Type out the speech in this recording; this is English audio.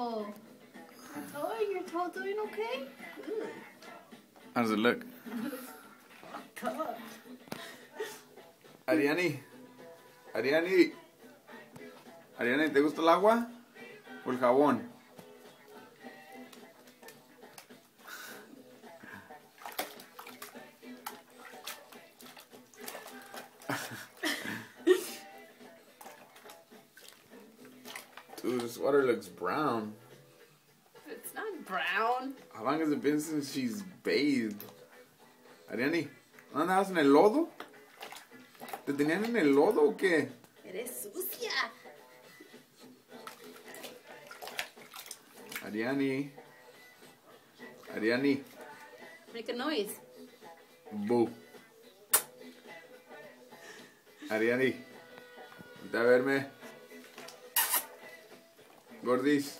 My your toe doing okay? Good. How does it look? Arianni. Arianni. Arianni, ¿te gusta el agua? ¿O el jabón? Dude, this water looks brown. It's not brown. How long has it been since she's bathed? Arianni, ¿no andabas en el lodo? ¿Te tenían en el lodo o qué? Eres sucia. Arianni. Arianni. Make a noise. Boo. Arianni. Vente a verme. Gordis.